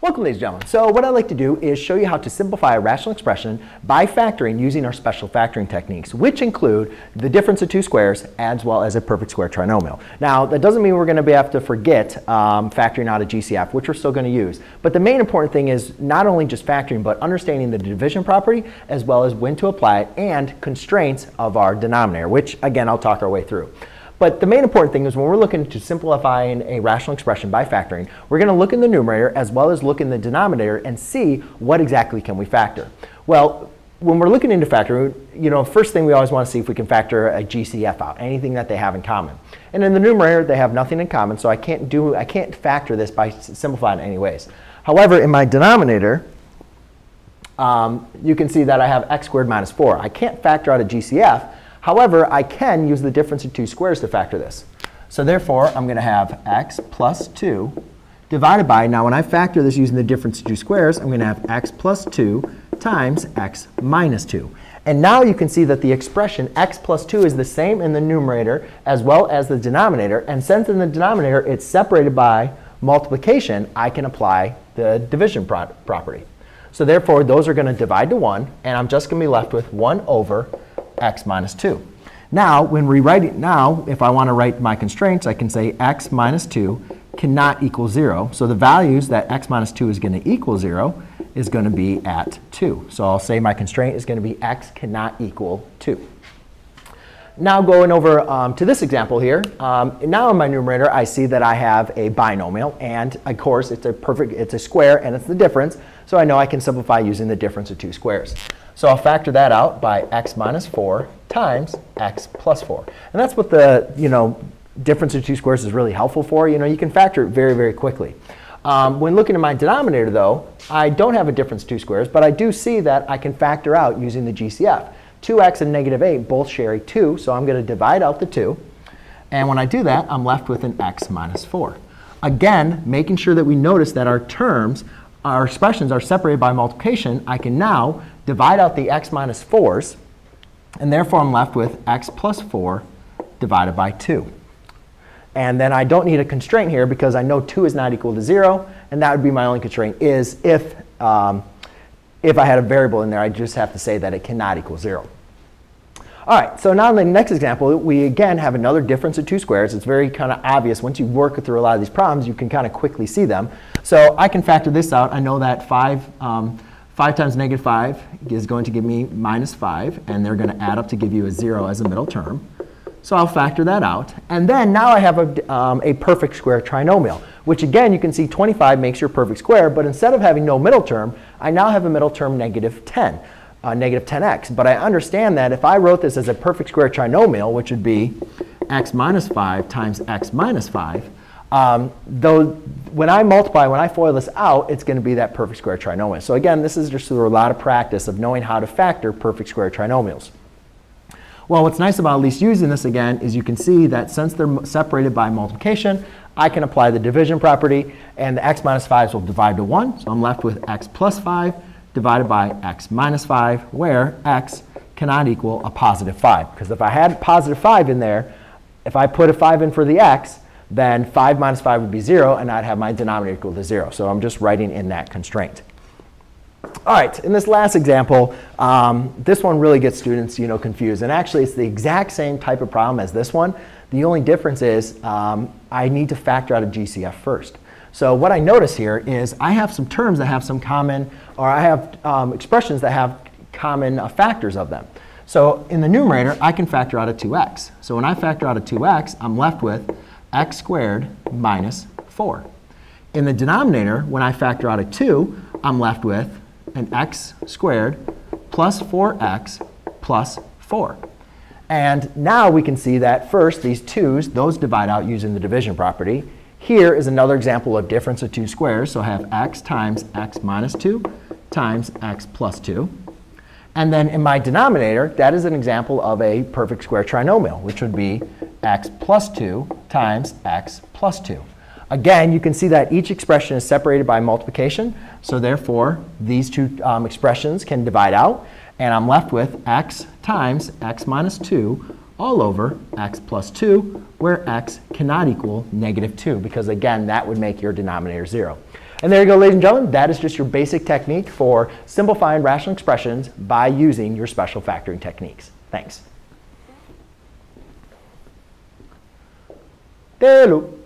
Welcome ladies and gentlemen. So what I'd like to do is show you how to simplify a rational expression by factoring using our special factoring techniques, which include the difference of two squares as well as a perfect square trinomial. Now that doesn't mean we're going to able to forget um, factoring out a GCF, which we're still going to use. But the main important thing is not only just factoring, but understanding the division property as well as when to apply it and constraints of our denominator, which again I'll talk our way through. But the main important thing is when we're looking to simplifying a rational expression by factoring, we're going to look in the numerator as well as look in the denominator and see what exactly can we factor. Well, when we're looking into factoring, you know, first thing we always want to see if we can factor a GCF out, anything that they have in common. And in the numerator, they have nothing in common, so I can't do, I can't factor this by simplifying any ways. However, in my denominator, um, you can see that I have x squared minus 4. I can't factor out a GCF, However, I can use the difference of two squares to factor this. So therefore, I'm going to have x plus 2 divided by, now when I factor this using the difference of two squares, I'm going to have x plus 2 times x minus 2. And now you can see that the expression x plus 2 is the same in the numerator as well as the denominator. And since in the denominator it's separated by multiplication, I can apply the division pro property. So therefore, those are going to divide to 1, and I'm just going to be left with 1 over x minus 2. Now, when rewriting, now, if I want to write my constraints, I can say x minus 2 cannot equal 0. So the values that x minus 2 is going to equal 0 is going to be at 2. So I'll say my constraint is going to be x cannot equal 2. Now going over um, to this example here, um, now in my numerator I see that I have a binomial and of course it's a perfect, it's a square and it's the difference. So I know I can simplify using the difference of two squares. So I'll factor that out by x minus 4 times x plus 4. And that's what the you know, difference of two squares is really helpful for. You know, you can factor it very, very quickly. Um, when looking at my denominator, though, I don't have a difference of two squares, but I do see that I can factor out using the GCF. 2x and negative 8 both share a 2, so I'm going to divide out the 2. And when I do that, I'm left with an x minus 4. Again, making sure that we notice that our terms, our expressions are separated by multiplication, I can now divide out the x minus 4s, and therefore I'm left with x plus 4 divided by 2. And then I don't need a constraint here because I know 2 is not equal to 0, and that would be my only constraint is if, um, if I had a variable in there, I just have to say that it cannot equal 0. All right, so now in the next example, we again have another difference of two squares. It's very kind of obvious. Once you work through a lot of these problems, you can kind of quickly see them. So I can factor this out. I know that 5 um, 5 times negative 5 is going to give me minus 5, and they're going to add up to give you a 0 as a middle term. So I'll factor that out. And then now I have a, um, a perfect square trinomial, which again, you can see 25 makes your perfect square, but instead of having no middle term, I now have a middle term negative 10, uh, negative 10x. But I understand that if I wrote this as a perfect square trinomial, which would be x minus 5 times x minus 5, um, though when I multiply, when I FOIL this out, it's going to be that perfect square trinomial. So again, this is just through a lot of practice of knowing how to factor perfect square trinomials. Well, what's nice about at least using this again is you can see that since they're separated by multiplication, I can apply the division property, and the x minus 5s will divide to 1. So I'm left with x plus 5 divided by x minus 5, where x cannot equal a positive 5. Because if I had positive 5 in there, if I put a 5 in for the x, then 5 minus 5 would be 0, and I'd have my denominator equal to 0. So I'm just writing in that constraint. All right, in this last example, um, this one really gets students you know, confused. And actually, it's the exact same type of problem as this one. The only difference is um, I need to factor out a GCF first. So what I notice here is I have some terms that have some common, or I have um, expressions that have common uh, factors of them. So in the numerator, I can factor out a 2x. So when I factor out a 2x, I'm left with x squared minus 4. In the denominator, when I factor out a 2, I'm left with an x squared plus 4x plus 4. And now we can see that first, these 2's, those divide out using the division property. Here is another example of difference of two squares. So I have x times x minus 2 times x plus 2. And then in my denominator, that is an example of a perfect square trinomial, which would be x plus 2 times x plus 2. Again, you can see that each expression is separated by multiplication. So therefore, these two um, expressions can divide out. And I'm left with x times x minus 2 all over x plus 2, where x cannot equal negative 2, because again, that would make your denominator 0. And there you go, ladies and gentlemen. That is just your basic technique for simplifying rational expressions by using your special factoring techniques. Thanks. Hello.